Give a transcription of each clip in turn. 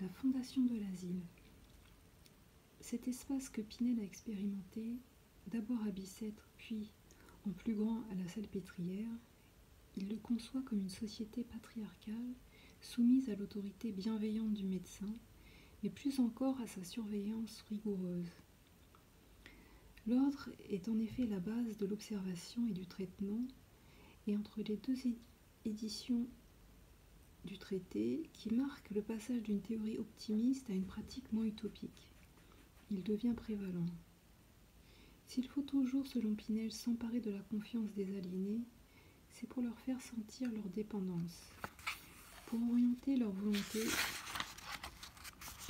La fondation de l'asile. Cet espace que Pinel a expérimenté, d'abord à Bicêtre, puis en plus grand à la Salpêtrière, il le conçoit comme une société patriarcale soumise à l'autorité bienveillante du médecin, mais plus encore à sa surveillance rigoureuse. L'ordre est en effet la base de l'observation et du traitement, et entre les deux éditions du traité, qui marque le passage d'une théorie optimiste à une pratique moins utopique, il devient prévalent. S'il faut toujours, selon Pinel, s'emparer de la confiance des aliénés, c'est pour leur faire sentir leur dépendance, pour orienter leur volonté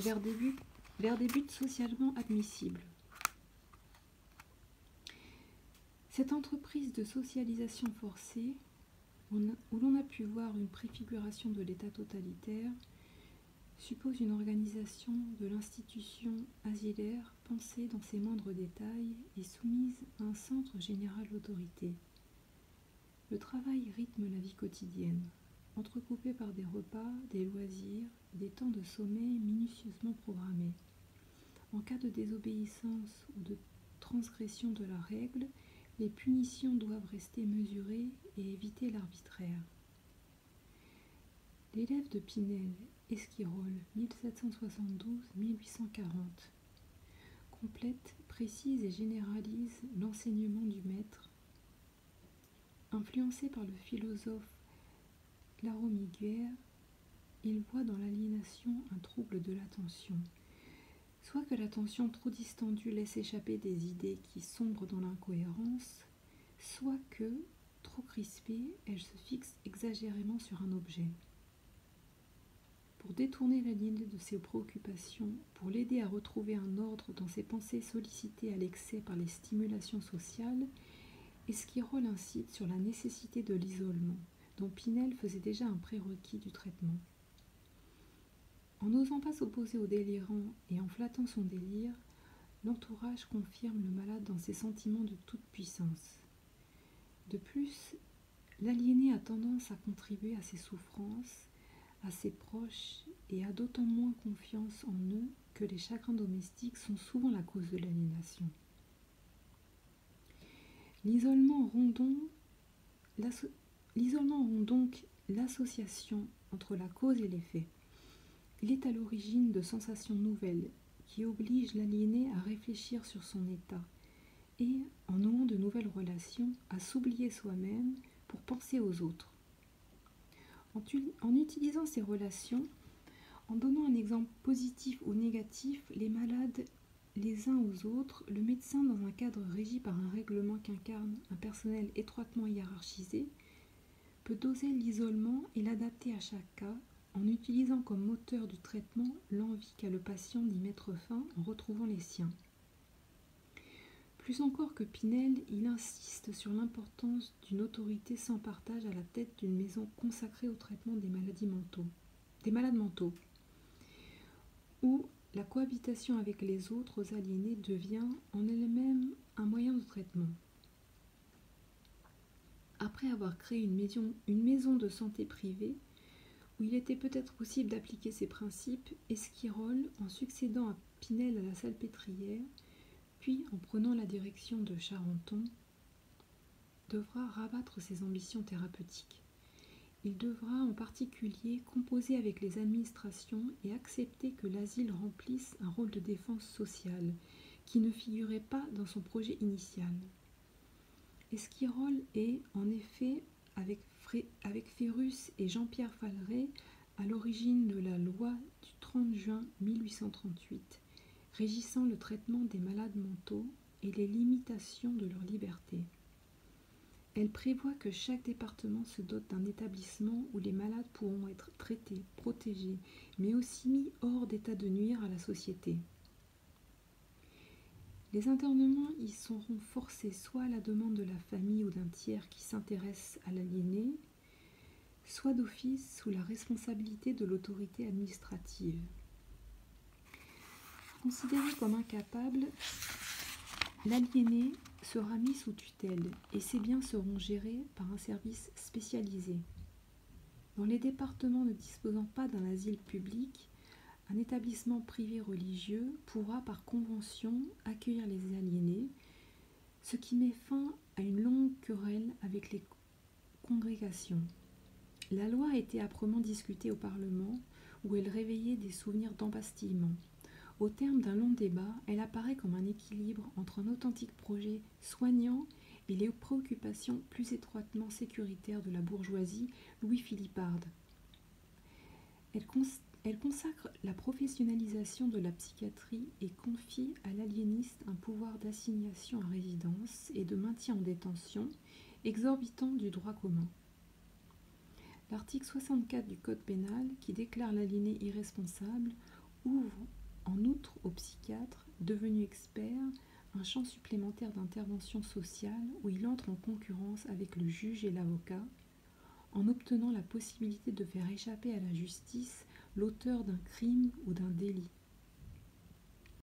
vers des buts, vers des buts socialement admissibles. Cette entreprise de socialisation forcée, où l'on a pu voir une préfiguration de l'État totalitaire, suppose une organisation de l'institution asilaire pensée dans ses moindres détails et soumise à un centre général d'autorité. Le travail rythme la vie quotidienne, entrecoupé par des repas, des loisirs, des temps de sommeil minutieusement programmés. En cas de désobéissance ou de transgression de la règle, les punitions doivent rester mesurées et éviter l'arbitraire. L'élève de Pinel, Esquirol, 1772-1840, complète, précise et généralise l'enseignement du maître. Influencé par le philosophe Laromiguer, il voit dans l'aliénation un trouble de l'attention. Soit que l'attention trop distendue laisse échapper des idées qui sombrent dans l'incohérence, soit que, trop crispée, elle se fixe exagérément sur un objet. Pour détourner l'aliéné de ses préoccupations, pour l'aider à retrouver un ordre dans ses pensées sollicitées à l'excès par les stimulations sociales, Esquirol incite sur la nécessité de l'isolement, dont Pinel faisait déjà un prérequis du traitement. En n'osant pas s'opposer au délirant et en flattant son délire, l'entourage confirme le malade dans ses sentiments de toute puissance. De plus, l'aliéné a tendance à contribuer à ses souffrances, à ses proches et a d'autant moins confiance en eux que les chagrins domestiques sont souvent la cause de l'aliénation. L'isolement rend donc l'association entre la cause et l'effet. Il est à l'origine de sensations nouvelles qui obligent l'aliéné à réfléchir sur son état et, en nouant de nouvelles relations, à s'oublier soi-même pour penser aux autres. En, utilisant ces relations, en donnant un exemple positif ou négatif, les malades les uns aux autres, le médecin, dans un cadre régi par un règlement qu'incarne un personnel étroitement hiérarchisé, peut doser l'isolement et l'adapter à chaque cas en utilisant comme moteur du traitement l'envie qu'a le patient d'y mettre fin en retrouvant les siens. Plus encore que Pinel, il insiste sur l'importance d'une autorité sans partage à la tête d'une maison consacrée au traitement des maladies mentaux, des malades mentaux, où la cohabitation avec les autres aliénés devient en elle-même un moyen de traitement. Après avoir créé une maison de santé privée, où il était peut-être possible d'appliquer ces principes, Esquirol, en succédant à Pinel à la Salpêtrière, puis en prenant la direction de Charenton, devra rabattre ses ambitions thérapeutiques. Il devra en particulier composer avec les administrations et accepter que l'asile remplisse un rôle de défense sociale qui ne figurait pas dans son projet initial. Esquirol est, en effet, et Jean-Pierre Falleret à l'origine de la loi du 30 juin 1838 régissant le traitement des malades mentaux et les limitations de leur liberté. Elle prévoit que chaque département se dote d'un établissement où les malades pourront être traités, protégés, mais aussi mis hors d'état de nuire à la société. Les internements y seront forcés soit à la demande de la famille ou d'un tiers qui s'intéresse à l'aliéné, soit d'office sous la responsabilité de l'autorité administrative. Considéré comme incapable, l'aliéné sera mis sous tutelle et ses biens seront gérés par un service spécialisé. Dans les départements ne disposant pas d'un asile public, un établissement privé religieux pourra par convention accueillir les aliénés, ce qui met fin à une longue querelle avec les congrégations. La loi a été âprement discutée au Parlement, où elle réveillait des souvenirs d'embastillement. Au terme d'un long débat, elle apparaît comme un équilibre entre un authentique projet soignant et les préoccupations plus étroitement sécuritaires de la bourgeoisie louis-philipparde. Elle, elle, consacre la professionnalisation de la psychiatrie et confie à l'aliéniste un pouvoir d'assignation à résidence et de maintien en détention exorbitant du droit commun. L'article 64 du Code pénal, qui déclare l'aliéné irresponsable, ouvre en outre au psychiatre, devenu expert, un champ supplémentaire d'intervention sociale où il entre en concurrence avec le juge et l'avocat, en obtenant la possibilité de faire échapper à la justice l'auteur d'un crime ou d'un délit.